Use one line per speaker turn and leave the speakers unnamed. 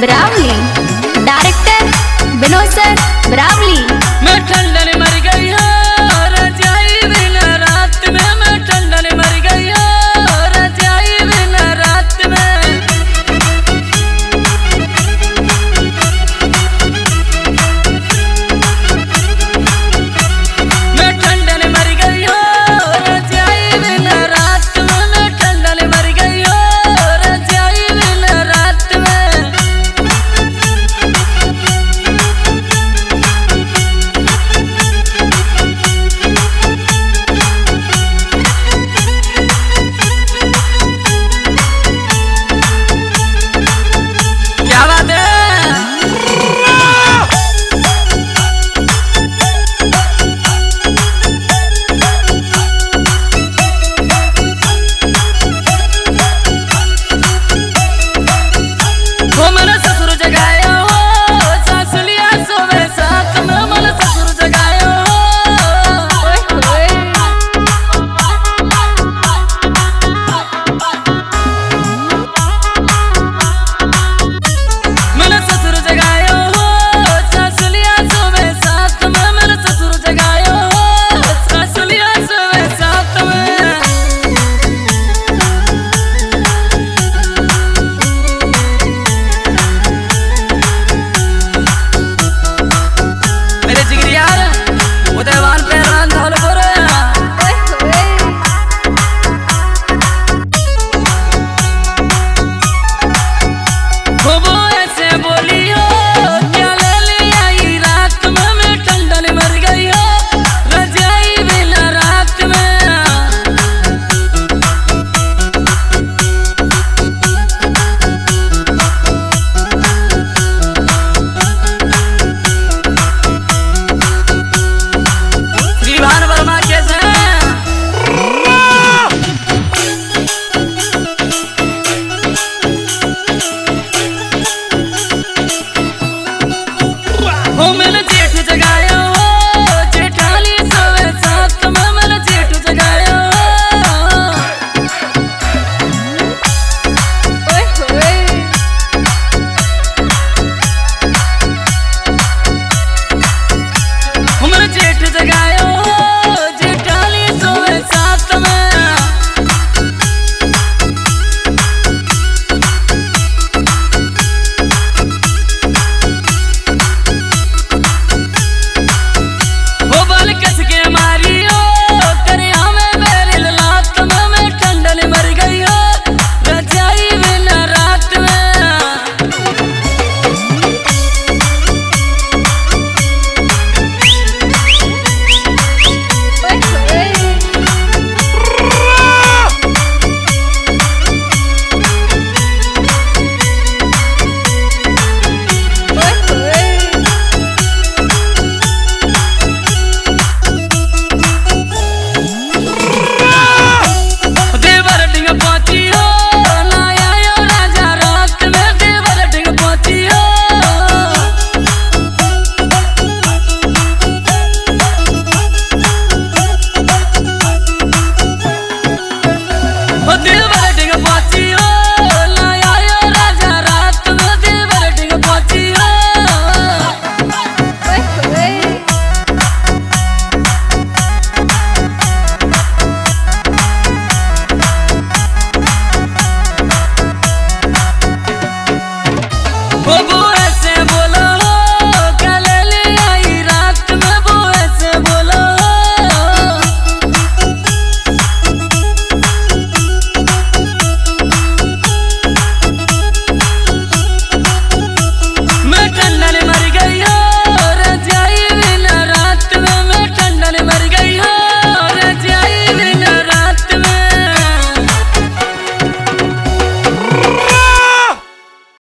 ब्रावली। Director Vinod sir